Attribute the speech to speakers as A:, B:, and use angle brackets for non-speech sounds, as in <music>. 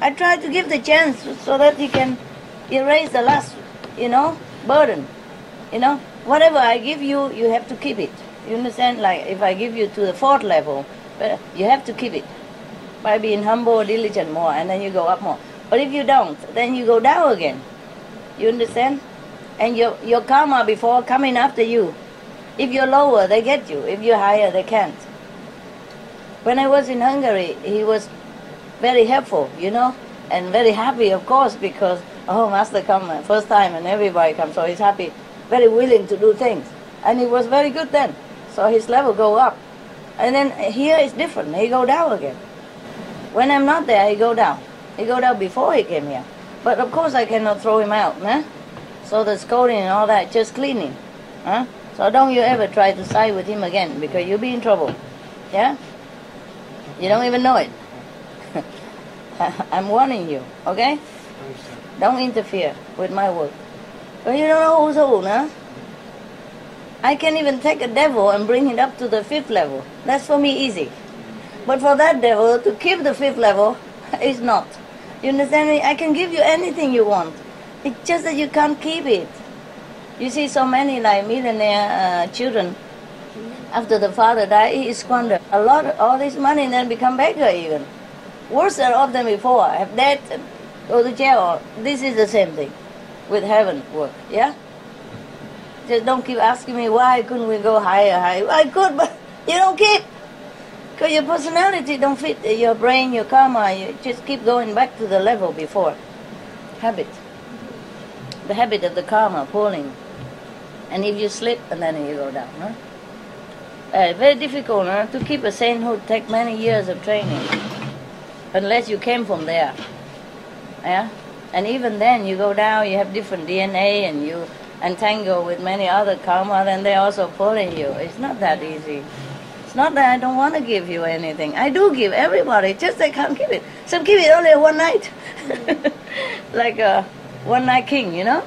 A: I try to give the chance so that he can erase the last, you know, burden. You know, whatever I give you, you have to keep it. You understand? Like if I give you to the fourth level, but you have to keep it by being humble, diligent more, and then you go up more. But if you don't, then you go down again. You understand? And your your karma before coming after you. If you're lower, they get you. If you're higher, they can't. When I was in Hungary, he was very helpful, you know, and very happy, of course, because oh, master come uh, first time and everybody comes, so he's happy, very willing to do things, and he was very good then. So his level go up, and then here it's different. He go down again. When I'm not there, he go down. He go down before he came here, but of course I cannot throw him out, nah? So the scolding and all that, just cleaning, huh? So don't you ever try to side with him again because you'll be in trouble. Yeah? You don't even know it. <laughs> I'm warning you, okay? Don't interfere with my work. But you don't know who's who, no? I can even take a devil and bring it up to the fifth level. That's for me easy. But for that devil to keep the fifth level <laughs> is not. You understand me? I can give you anything you want. It's just that you can't keep it. You see so many like millionaire uh, children, after the father died, he squandered a lot, of, all this money and then become beggar even. Worse than off than before, have debt, go to jail. This is the same thing with heaven work, yeah? Just don't keep asking me why couldn't we go higher, higher. I could, but <laughs> you don't keep. Because your personality don't fit your brain, your karma. You just keep going back to the level before. Habit. The habit of the karma pulling. And if you slip, and then you go down. Huh? Uh, very difficult huh? to keep a sainthood. Take many years of training, unless you came from there. Yeah, and even then you go down. You have different DNA, and you entangle with many other karma. Then they're also pulling you. It's not that easy. It's not that I don't want to give you anything. I do give everybody. Just they can't give it. Some give it only one night, <laughs> like a one night king, you know.